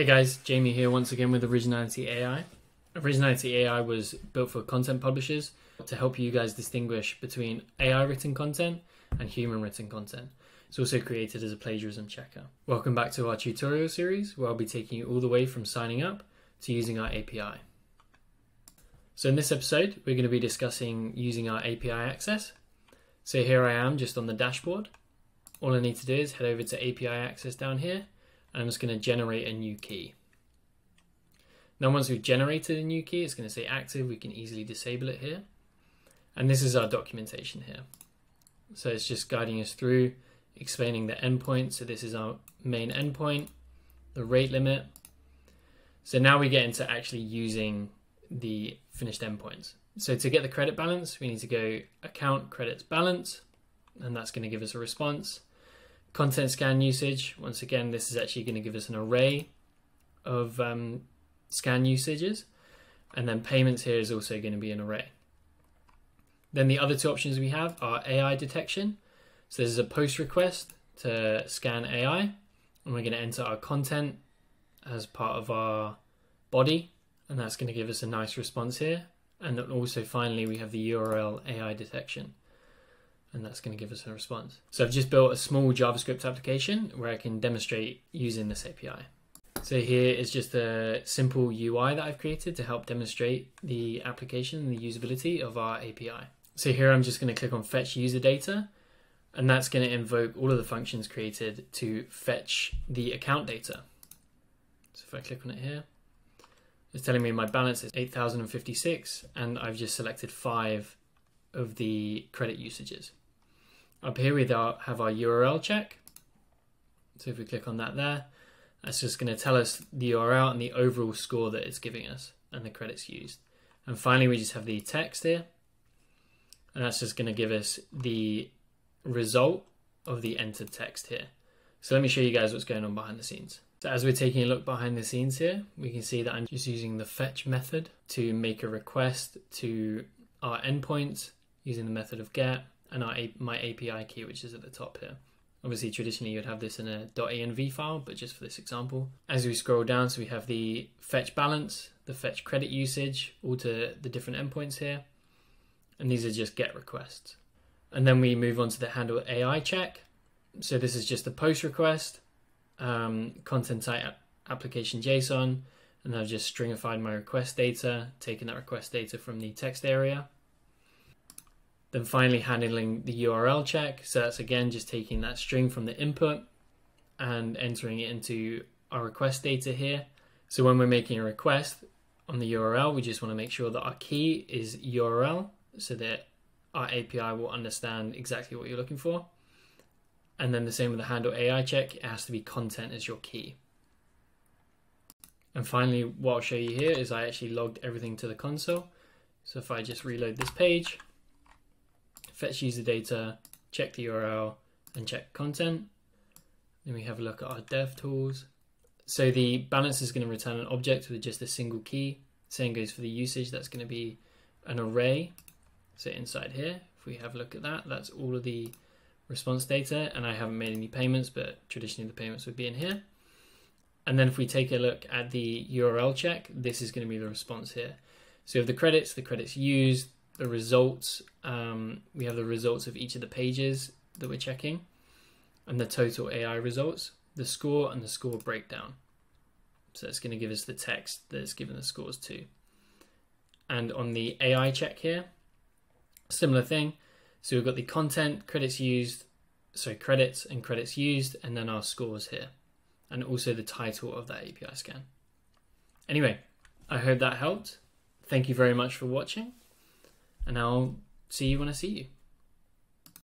Hey guys, Jamie here once again with Originality AI. Originality AI was built for content publishers to help you guys distinguish between AI written content and human written content. It's also created as a plagiarism checker. Welcome back to our tutorial series where I'll be taking you all the way from signing up to using our API. So in this episode, we're going to be discussing using our API access. So here I am just on the dashboard. All I need to do is head over to API access down here and I'm just going to generate a new key. Now once we've generated a new key, it's going to say active, we can easily disable it here. And this is our documentation here. So it's just guiding us through explaining the endpoint. So this is our main endpoint, the rate limit. So now we get into actually using the finished endpoints. So to get the credit balance, we need to go account credits balance, and that's going to give us a response. Content scan usage, once again, this is actually going to give us an array of um, scan usages. And then payments here is also going to be an array. Then the other two options we have are AI detection. So this is a post request to scan AI. And we're going to enter our content as part of our body. And that's going to give us a nice response here. And also finally, we have the URL AI detection and that's going to give us a response. So I've just built a small JavaScript application where I can demonstrate using this API. So here is just a simple UI that I've created to help demonstrate the application and the usability of our API. So here I'm just going to click on fetch user data and that's going to invoke all of the functions created to fetch the account data. So if I click on it here, it's telling me my balance is 8,056 and I've just selected five of the credit usages. Up here we have our URL check. So if we click on that there, that's just going to tell us the URL and the overall score that it's giving us and the credits used. And finally, we just have the text here. And that's just going to give us the result of the entered text here. So let me show you guys what's going on behind the scenes. So as we're taking a look behind the scenes here, we can see that I'm just using the fetch method to make a request to our endpoint using the method of get and our, my API key, which is at the top here. Obviously, traditionally you'd have this in a .env file, but just for this example. As we scroll down, so we have the fetch balance, the fetch credit usage, all to the different endpoints here. And these are just GET requests. And then we move on to the handle AI check. So this is just a post request, um, content type application JSON, and I've just stringified my request data, taken that request data from the text area. Then finally handling the URL check. So that's again just taking that string from the input and entering it into our request data here. So when we're making a request on the URL, we just want to make sure that our key is URL so that our API will understand exactly what you're looking for. And then the same with the handle AI check, it has to be content as your key. And finally, what I'll show you here is I actually logged everything to the console. So if I just reload this page, fetch user data, check the URL, and check content. Then we have a look at our dev tools. So the balance is going to return an object with just a single key. Same goes for the usage. That's going to be an array. So inside here, if we have a look at that, that's all of the response data. And I haven't made any payments, but traditionally the payments would be in here. And then if we take a look at the URL check, this is going to be the response here. So we have the credits, the credits used, the results. Um, we have the results of each of the pages that we're checking and the total AI results, the score and the score breakdown. So it's going to give us the text that it's given the scores to. And on the AI check here, similar thing. So we've got the content, credits used, so credits and credits used, and then our scores here, and also the title of that API scan. Anyway, I hope that helped. Thank you very much for watching and I'll see you when I see you.